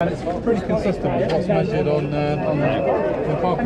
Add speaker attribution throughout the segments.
Speaker 1: And it's pretty consistent with what's measured on, uh, on the park.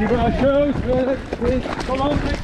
Speaker 2: Je got a show, Kom on,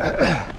Speaker 2: Yeah.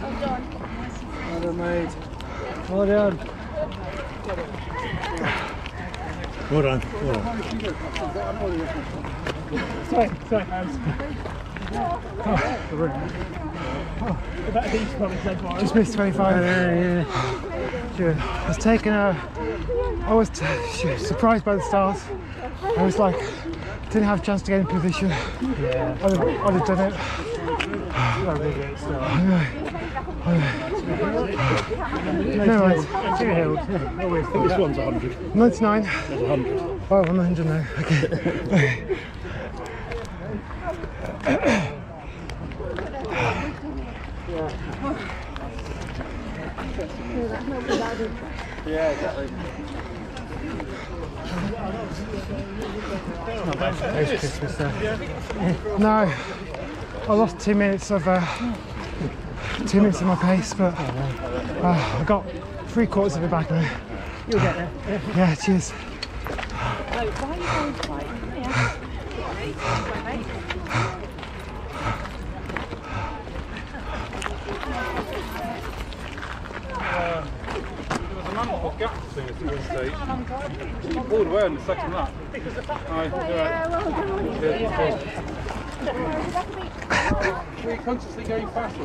Speaker 2: Well done. Well done.
Speaker 3: Well
Speaker 2: mate. Well done.
Speaker 4: Well done. Well.
Speaker 2: Sorry, sorry, hands. Oh, About these probably.
Speaker 5: Just missed 25.
Speaker 2: yeah.
Speaker 5: Sure. I was taking a. I was surprised by the stars. I was like, didn't have a chance to get in position.
Speaker 2: Yeah.
Speaker 5: I'd have, I'd have done it. No,
Speaker 2: hills. Yeah. Always think
Speaker 4: This one's 100.
Speaker 5: 99.
Speaker 4: There's 100.
Speaker 5: Oh, I'm 100 now. Okay.
Speaker 4: Yeah, exactly.
Speaker 5: Post Christmas stuff. No, I lost two minutes of uh, two minutes of my pace, but uh, I got three quarters of it back now.
Speaker 2: You'll get there.
Speaker 5: Yeah, cheers.
Speaker 1: There was a man called Gap between us at one stage. He pulled away on the second lap. Aye, you're right. Were consciously going fast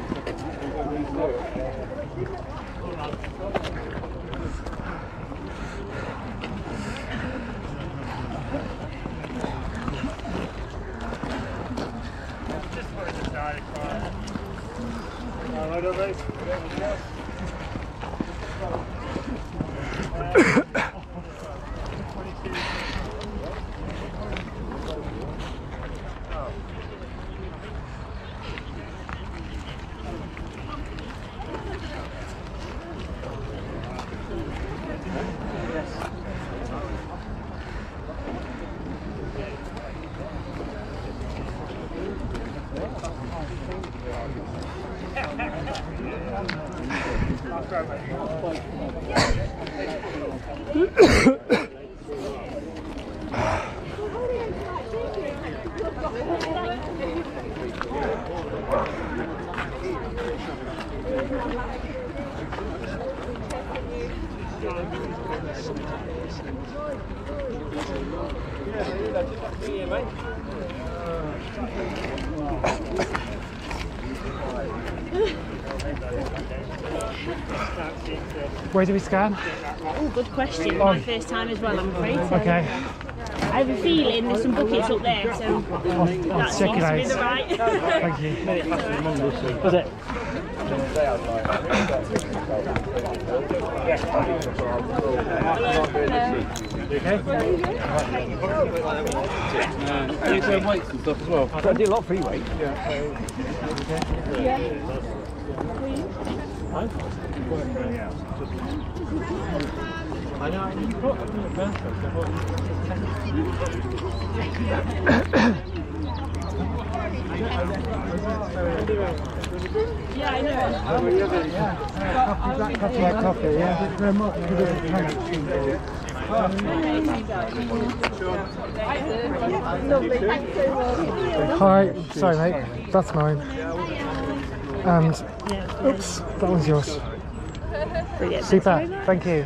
Speaker 5: Where do we scan?
Speaker 3: Oh, good question.
Speaker 5: Oh.
Speaker 3: My first time as well, I'm afraid. So
Speaker 5: Okay.
Speaker 3: I have a feeling there's some buckets up there, so oh, oh,
Speaker 5: I'll,
Speaker 3: that
Speaker 5: I'll
Speaker 3: seems
Speaker 5: check it
Speaker 3: to be the right.
Speaker 5: Thank you.
Speaker 2: Was it?
Speaker 1: And you turn weights and stuff as well.
Speaker 2: I do a lot of free weight.
Speaker 1: I know, you've got a
Speaker 3: yeah, I know.
Speaker 5: Coffee, yeah, coffee, yeah. Very much. Hi, sorry mate, that's mine. And, oops, that one's yours.
Speaker 3: Brilliant.
Speaker 5: Super, thank you.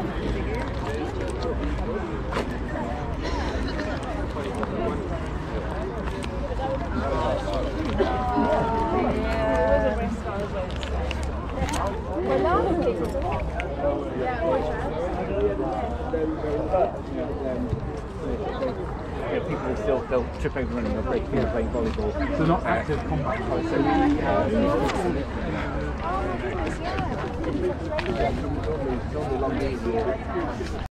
Speaker 2: People will still they'll trip over running, they'll break through playing volleyball.
Speaker 1: So not active combat fights. Oh,